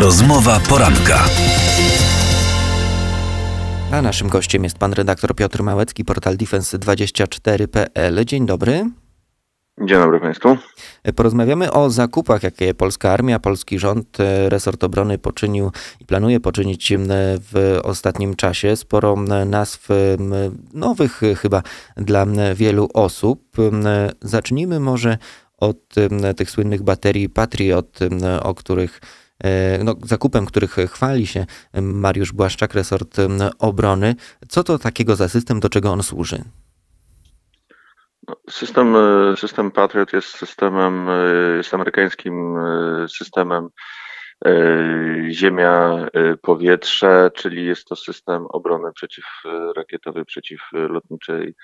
Rozmowa poranka. A naszym gościem jest pan redaktor Piotr Małecki, portal defense24.pl. Dzień dobry. Dzień dobry Państwu. Porozmawiamy o zakupach, jakie polska armia, polski rząd, e, resort obrony poczynił i planuje poczynić w ostatnim czasie. Sporo nazw nowych chyba dla wielu osób. Zacznijmy może od tych słynnych baterii Patriot, o których no, zakupem których chwali się Mariusz Błaszczak, resort obrony. Co to takiego za system, do czego on służy? No, system, e, system Patriot jest systemem, e, jest amerykańskim e, systemem ziemia, powietrze, czyli jest to system obrony przeciwrakietowej, przeciwlotniczej,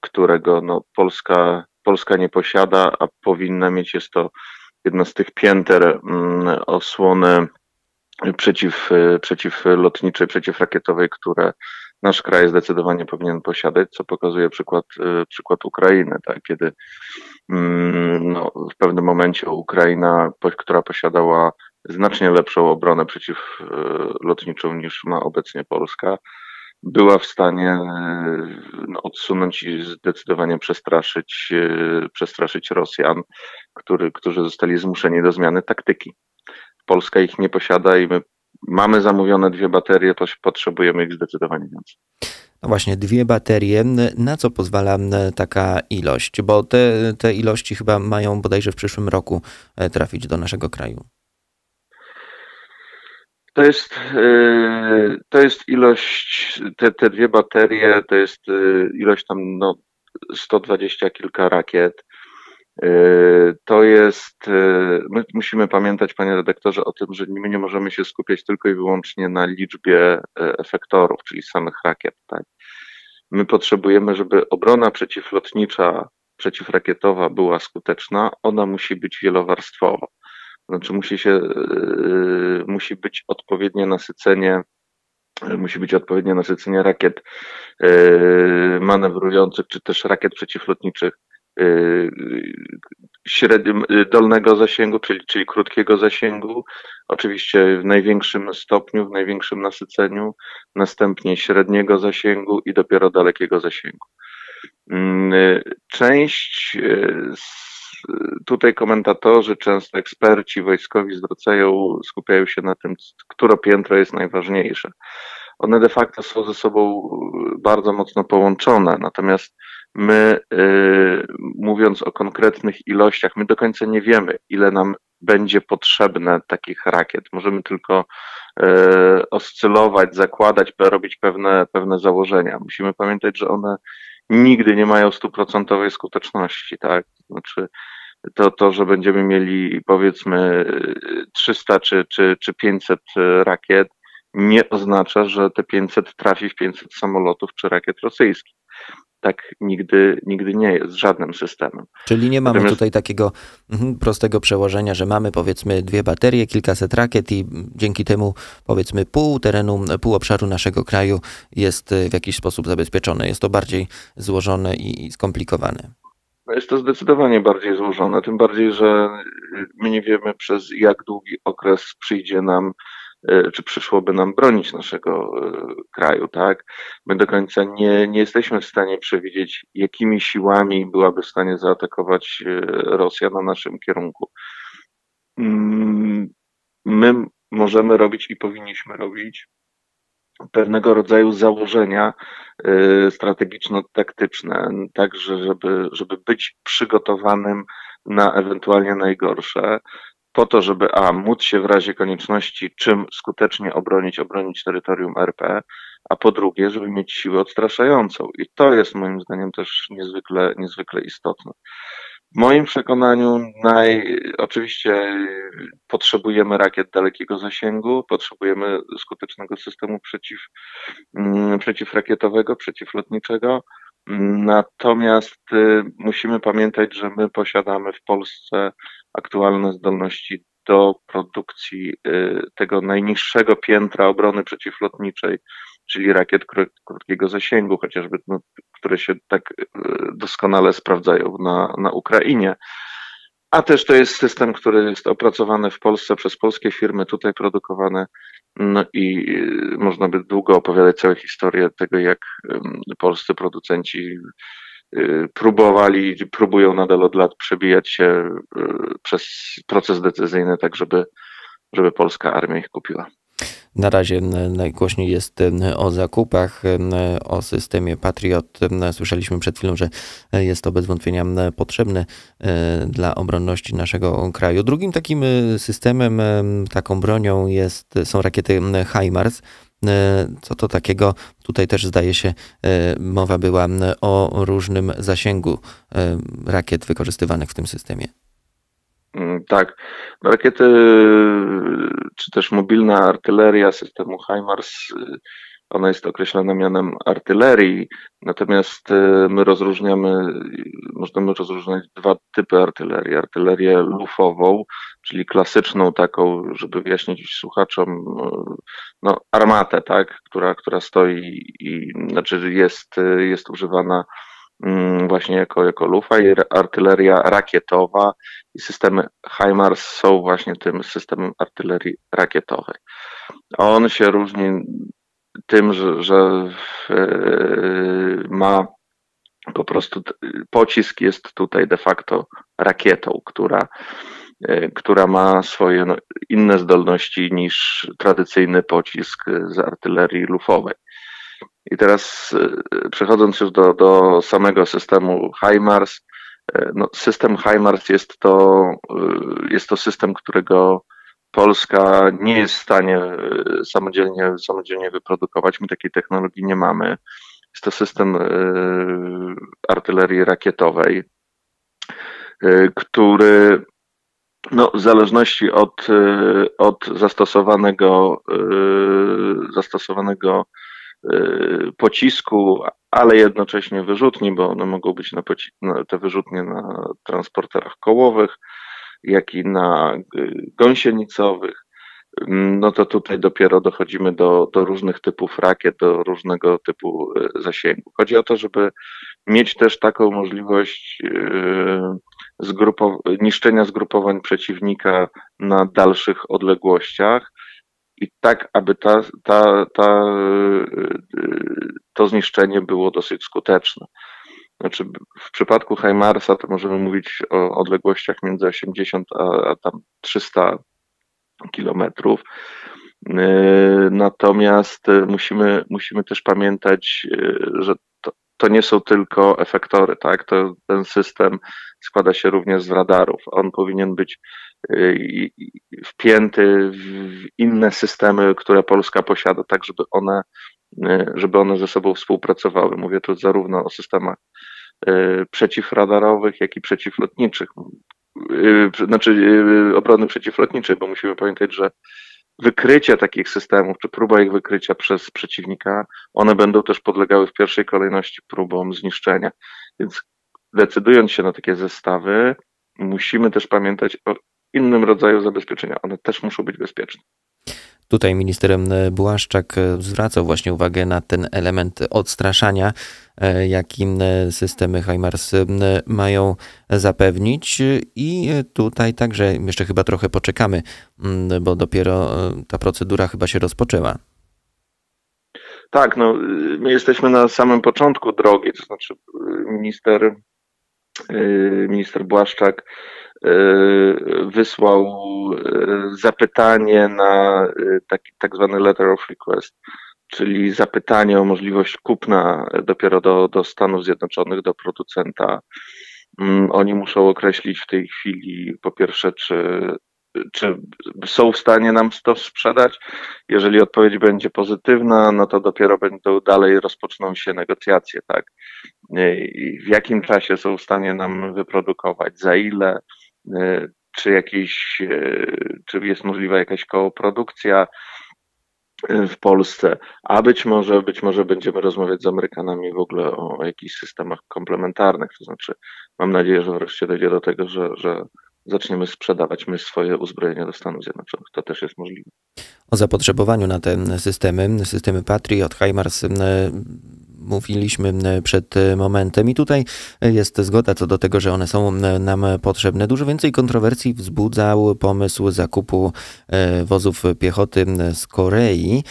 którego no, Polska, Polska nie posiada, a powinna mieć. Jest to jedno z tych pięter mm, osłony przeciw, przeciwlotniczej, przeciwrakietowej, które nasz kraj zdecydowanie powinien posiadać, co pokazuje przykład, y, przykład Ukrainy, tak, kiedy mm, no, w pewnym momencie Ukraina, która posiadała znacznie lepszą obronę przeciwlotniczą niż ma obecnie Polska, była w stanie y, no, odsunąć i zdecydowanie przestraszyć, y, przestraszyć Rosjan, który, którzy zostali zmuszeni do zmiany taktyki. Polska ich nie posiada i my mamy zamówione dwie baterie, to potrzebujemy ich zdecydowanie więcej. No właśnie, dwie baterie. Na co pozwala taka ilość? Bo te, te ilości chyba mają bodajże w przyszłym roku e, trafić do naszego kraju. To jest, e, to jest ilość, te, te dwie baterie to jest e, ilość tam no, 120 kilka rakiet. Yy, to jest, my musimy pamiętać, panie redaktorze, o tym, że my nie możemy się skupiać tylko i wyłącznie na liczbie efektorów, czyli samych rakiet. Tak? My potrzebujemy, żeby obrona przeciwlotnicza, przeciwrakietowa była skuteczna, ona musi być wielowarstwowa. Znaczy musi się, yy, musi być odpowiednie nasycenie musi być odpowiednie nasycenie rakiet manewrujących, czy też rakiet przeciwlotniczych średnim, dolnego zasięgu, czyli, czyli krótkiego zasięgu, oczywiście w największym stopniu, w największym nasyceniu, następnie średniego zasięgu i dopiero dalekiego zasięgu. Mm, część tutaj komentatorzy, często eksperci wojskowi zwracają, skupiają się na tym, które piętro jest najważniejsze. One de facto są ze sobą bardzo mocno połączone, natomiast my, y, mówiąc o konkretnych ilościach, my do końca nie wiemy, ile nam będzie potrzebne takich rakiet. Możemy tylko y, oscylować, zakładać, robić pewne, pewne założenia. Musimy pamiętać, że one nigdy nie mają stuprocentowej skuteczności, tak? Znaczy, to, to, że będziemy mieli powiedzmy 300 czy, czy, czy 500 rakiet, nie oznacza, że te 500 trafi w 500 samolotów czy rakiet rosyjskich tak nigdy, nigdy nie jest z żadnym systemem. Czyli nie mamy Natomiast... tutaj takiego mhm, prostego przełożenia, że mamy powiedzmy dwie baterie, kilkaset rakiet i dzięki temu powiedzmy pół terenu, pół obszaru naszego kraju jest w jakiś sposób zabezpieczone. Jest to bardziej złożone i skomplikowane. Jest to zdecydowanie bardziej złożone, tym bardziej, że my nie wiemy przez jak długi okres przyjdzie nam E, czy przyszłoby nam bronić naszego e, kraju, tak? My do końca nie, nie jesteśmy w stanie przewidzieć, jakimi siłami byłaby w stanie zaatakować e, Rosja na naszym kierunku. Mm, my możemy robić i powinniśmy robić pewnego rodzaju założenia strategiczno-taktyczne, także żeby, żeby być przygotowanym na ewentualnie najgorsze po to, żeby a móc się w razie konieczności czym skutecznie obronić, obronić terytorium RP, a po drugie, żeby mieć siłę odstraszającą. I to jest moim zdaniem też niezwykle, niezwykle istotne. W moim przekonaniu naj, oczywiście potrzebujemy rakiet dalekiego zasięgu, potrzebujemy skutecznego systemu przeciw, mm, przeciwrakietowego, przeciwlotniczego, Natomiast y, musimy pamiętać, że my posiadamy w Polsce aktualne zdolności do produkcji y, tego najniższego piętra obrony przeciwlotniczej, czyli rakiet krótkiego zasięgu, chociażby, no, które się tak y, doskonale sprawdzają na, na Ukrainie. a też to jest system, który jest opracowany w Polsce przez polskie firmy, tutaj produkowany. No i można by długo opowiadać całą historię tego, jak polscy producenci y, próbowali, próbują nadal od lat przebijać się y, przez proces decyzyjny, tak żeby, żeby polska armia ich kupiła. Na razie najgłośniej jest o zakupach, o systemie Patriot. Słyszeliśmy przed chwilą, że jest to bez wątpienia potrzebne e, dla obronności naszego kraju. Drugim takim e, systemem, taką bronią jest, są rakiety HIMARS. E, co to takiego? Tutaj też zdaje się mowa była o różnym zasięgu rakiet wykorzystywanych w tym systemie. Mm, tak, rakiety czy też mobilna artyleria systemu HIMARS, y, ona jest określana mianem artylerii, natomiast y, my rozróżniamy, możemy rozróżniać dwa typy artylerii. Artylerię lufową, czyli klasyczną taką, żeby wyjaśnić słuchaczom, y, no, armatę, tak, która, która stoi i znaczy jest, jest używana Mm, właśnie jako, jako lufa i artyleria rakietowa i systemy HIMARS są właśnie tym systemem artylerii rakietowej. On się różni tym, że, że ma po prostu pocisk jest tutaj de facto rakietą, która, e, która ma swoje no, inne zdolności niż tradycyjny pocisk z artylerii lufowej. I teraz e, przechodząc już do, do samego systemu HIMARS, e, no, system HIMARS jest to, e, jest to system, którego Polska nie jest w stanie samodzielnie, samodzielnie wyprodukować. My takiej technologii nie mamy. Jest to system artylerii rakietowej, który no, w zależności od, od zastosowanego, zastosowanego pocisku, ale jednocześnie wyrzutni, bo one mogą być na te wyrzutnie na transporterach kołowych, jak i na y, gąsienicowych. No to tutaj dopiero dochodzimy do, do różnych typów rakiet, do różnego typu y, zasięgu. Chodzi o to, żeby mieć też taką możliwość zgrupow niszczenia zgrupowań przeciwnika na dalszych odległościach, i tak, aby ta, ta, ta, to zniszczenie było dosyć skuteczne. Znaczy, w przypadku Heimarsa to możemy mówić o odległościach między 80 a, a tam 300 kilometrów. Natomiast musimy, musimy też pamiętać, że to, to nie są tylko efektory, tak? To, ten system składa się również z radarów. On powinien być Y, wpięty w inne systemy, które Polska posiada, tak żeby one, y, żeby one ze sobą współpracowały. Mówię tu zarówno o systemach y, przeciwradarowych, jak i przeciwlotniczych. Znaczy obrony przeciwlotniczej, bo musimy pamiętać, że wykrycie takich systemów, czy próba ich wykrycia przez przeciwnika, one będą też podlegały w pierwszej kolejności próbom zniszczenia. Więc decydując się na takie zestawy, musimy też pamiętać o innym rodzaju zabezpieczenia. One też muszą być bezpieczne. Tutaj minister Błaszczak zwracał właśnie uwagę na ten element odstraszania, e, jakim systemy HIMARS mają zapewnić i tutaj także jeszcze chyba trochę poczekamy, bo dopiero e, ta procedura chyba się rozpoczęła. Tak, no, my jesteśmy na samym początku drogi, to znaczy minister, e, minister Błaszczak E, wysłał e, zapytanie na e, taki tak zwany letter of request, czyli zapytanie o możliwość kupna dopiero do, do Stanów Zjednoczonych, do producenta. Mm, oni muszą określić w tej chwili, po pierwsze, czy, czy są w stanie nam to sprzedać. Jeżeli odpowiedź będzie pozytywna, no to dopiero będą dalej rozpoczną się negocjacje, tak? I w jakim czasie są w stanie nam wyprodukować, za ile, E, czy jakiś, e, czy jest możliwa jakaś kooprodukcja e, w Polsce, a być może, być może będziemy rozmawiać z Amerykanami w ogóle o, o jakichś systemach komplementarnych, to znaczy mam nadzieję, że wreszcie dojdzie do tego, że, że zaczniemy sprzedawać my swoje uzbrojenia do Stanów Zjednoczonych. To też jest możliwe. O zapotrzebowaniu na te systemy, systemy Patriot, HIMARS mówiliśmy przed momentem i tutaj jest zgoda co do tego, że one są nam potrzebne. Dużo więcej kontrowersji wzbudzał pomysł zakupu wozów piechoty z Korei.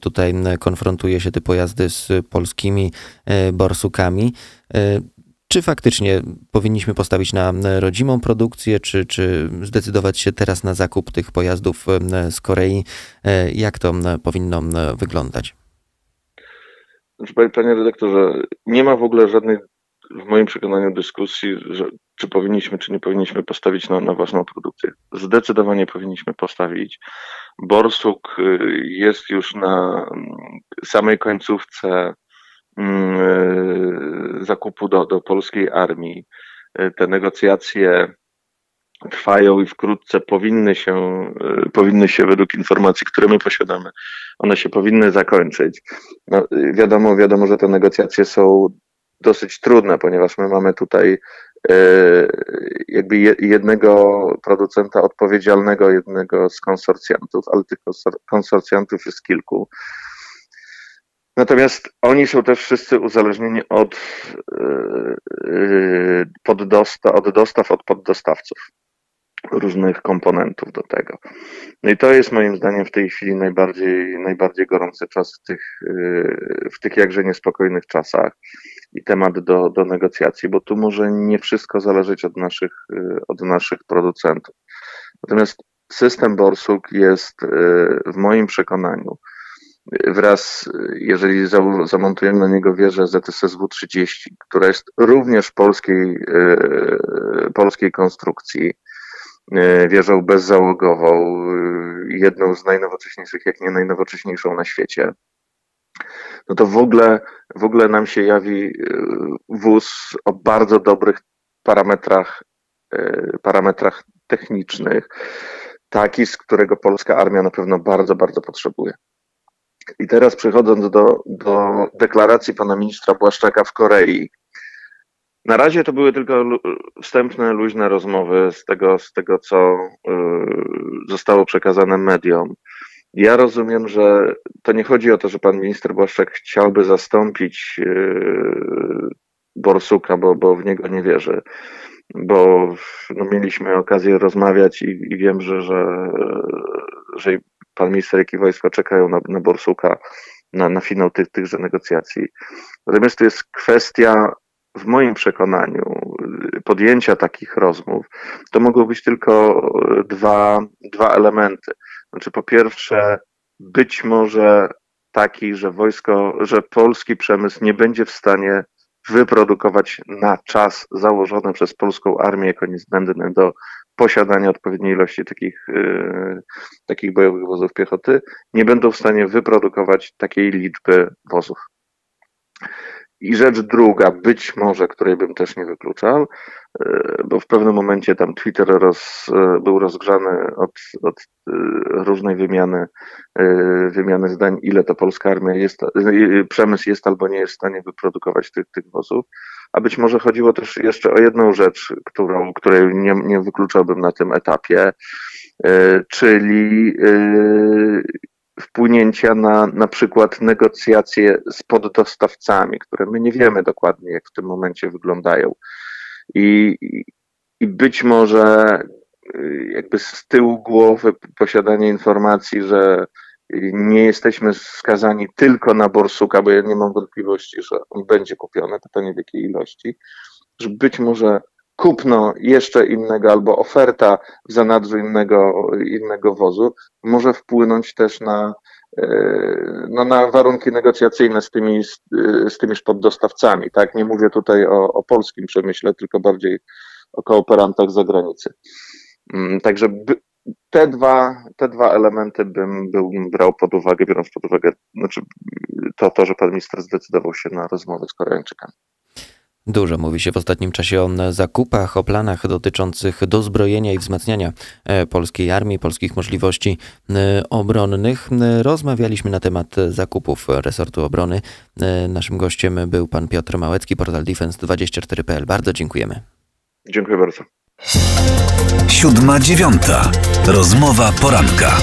Tutaj konfrontuje się te pojazdy z polskimi borsukami. Czy faktycznie powinniśmy postawić na rodzimą produkcję, czy, czy zdecydować się teraz na zakup tych pojazdów z Korei? Jak to powinno wyglądać? Znaczy, panie redaktorze, nie ma w ogóle żadnej, w moim przekonaniu, dyskusji, że, czy powinniśmy, czy nie powinniśmy postawić na, na własną produkcję. Zdecydowanie powinniśmy postawić. Borsuk y, jest już na mm, samej końcówce mm, y, zakupu do, do polskiej armii. Y, te negocjacje trwają i wkrótce powinny się, e, powinny się według informacji, które my posiadamy, one się powinny zakończyć. No, wiadomo, wiadomo, że te negocjacje są dosyć trudne, ponieważ my mamy tutaj e, jakby jednego producenta odpowiedzialnego, jednego z konsorcjantów, ale tych konsorcjantów jest kilku. Natomiast oni są też wszyscy uzależnieni od, poddostaw, od dostaw od poddostawców różnych komponentów do tego. No i to jest moim zdaniem w tej chwili najbardziej, najbardziej gorący czas w tych, yy, w tych jakże niespokojnych czasach i temat do, do negocjacji, bo tu może nie wszystko zależeć od naszych, yy, od naszych producentów. Natomiast system Borsuk jest yy, w moim przekonaniu wraz, jeżeli zamontujemy na niego wieżę ZSSW-30, która jest również polskiej, polskiej konstrukcji, wieżą bezzałogową, e, jedną z najnowocześniejszych, jak nie najnowocześniejszą na świecie, no to w ogóle, w ogóle nam się jawi e, wóz o bardzo dobrych parametrach, parametrach technicznych, taki, z którego polska armia na pewno bardzo, bardzo potrzebuje. I teraz przechodząc do, do deklaracji pana ministra Błaszczaka w Korei, na razie to były tylko wstępne, luźne rozmowy z tego, z tego co y, zostało przekazane mediom. Ja rozumiem, że to nie chodzi o to, że pan minister Błaszczak chciałby zastąpić y, Borsuka, bo, bo w niego nie wierzy. Bo no, mieliśmy okazję rozmawiać i, i wiem, że, że, że pan minister, jak i wojsko czekają na, na Borsuka, na, na finał tych, tychże negocjacji. Natomiast to jest kwestia w moim przekonaniu podjęcia takich rozmów, to mogą być tylko dwa, dwa elementy. Znaczy, po pierwsze, być może taki, że wojsko, że polski przemysł nie będzie w stanie wyprodukować na czas założony przez polską armię jako niezbędny do posiadania odpowiedniej ilości takich, yy, takich bojowych wozów piechoty, nie będą w stanie wyprodukować takiej liczby wozów. I rzecz druga, być może, której bym też nie wykluczał, e, bo w pewnym momencie tam Twitter roz, e, był rozgrzany od, od e, różnej wymiany, wymiany zdań, ile to polska armia jest, przemysł jest albo nie jest w stanie wyprodukować tych, tych wozów. A być może chodziło też jeszcze o jedną rzecz, którą, której nie, nie wykluczałbym na tym etapie, czyli wpłynięcia na na przykład negocjacje z poddostawcami, które my nie wiemy dokładnie, jak w tym momencie wyglądają. I, i być może y, jakby z tyłu głowy posiadanie informacji, że nie jesteśmy skazani tylko na borsuka, bo ja nie mam wątpliwości, że on będzie kupiony, pytanie w jakiej ilości, że być może kupno jeszcze innego albo oferta w zanadrzu innego, innego wozu może wpłynąć też na, e, no, na warunki negocjacyjne z tymi, z tymiż poddostawcami. Tak? Nie mówię tutaj o, o polskim przemyśle, tylko bardziej o kooperantach z zagranicy. Mm, także te dwa, te dwa elementy bym, bym brał pod uwagę, biorąc pod uwagę znaczy to, to, że pan minister zdecydował się na rozmowę z Koreańczykami. Dużo mówi się w ostatnim czasie o zakupach, o planach dotyczących dozbrojenia i wzmacniania e, polskiej armii, polskich możliwości e, obronnych. E, rozmawialiśmy na temat zakupów resortu obrony. Naszym gościem był pan Piotr Małecki, portal defense24.pl. Bardzo dziękujemy. Dziękuję bardzo. Siódma dziewiąta. Rozmowa poranka.